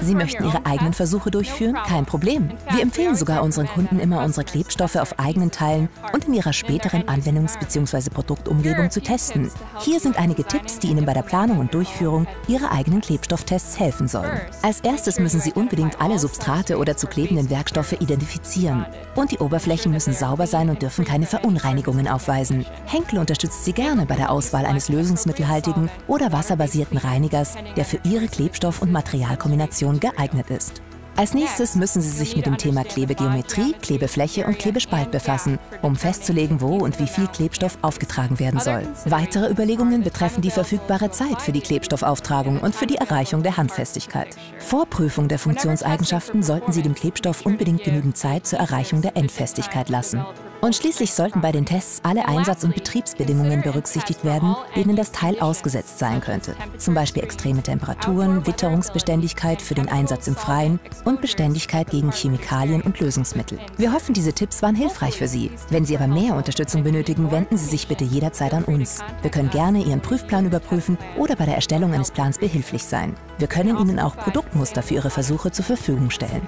Sie möchten Ihre eigenen Versuche durchführen? Kein Problem. Wir empfehlen sogar unseren Kunden immer, unsere Klebstoffe auf eigenen Teilen und in ihrer späteren Anwendungs- bzw. Produktumgebung zu testen. Hier sind einige Tipps, die Ihnen bei der Planung und Durchführung Ihrer eigenen Klebstofftests helfen sollen. Als erstes müssen Sie unbedingt alle Substrate oder zu klebenden Werkstoffe identifizieren. Und die Oberflächen müssen sauber sein und dürfen keine Verunreinigungen aufweisen. Henkel unterstützt Sie gerne bei der Auswahl eines lösungsmittelhaltigen oder wasserbasierten Reinigers, der für Ihre Klebstoff- und Materialkombination geeignet ist. Als nächstes müssen Sie sich mit dem Thema Klebegeometrie, Klebefläche und Klebespalt befassen, um festzulegen, wo und wie viel Klebstoff aufgetragen werden soll. Weitere Überlegungen betreffen die verfügbare Zeit für die Klebstoffauftragung und für die Erreichung der Handfestigkeit. Vor Prüfung der Funktionseigenschaften sollten Sie dem Klebstoff unbedingt genügend Zeit zur Erreichung der Endfestigkeit lassen. Und schließlich sollten bei den Tests alle Einsatz- und Betriebsbedingungen berücksichtigt werden, denen das Teil ausgesetzt sein könnte. Zum Beispiel extreme Temperaturen, Witterungsbeständigkeit für den Einsatz im Freien und Beständigkeit gegen Chemikalien und Lösungsmittel. Wir hoffen, diese Tipps waren hilfreich für Sie. Wenn Sie aber mehr Unterstützung benötigen, wenden Sie sich bitte jederzeit an uns. Wir können gerne Ihren Prüfplan überprüfen oder bei der Erstellung eines Plans behilflich sein. Wir können Ihnen auch Produktmuster für Ihre Versuche zur Verfügung stellen.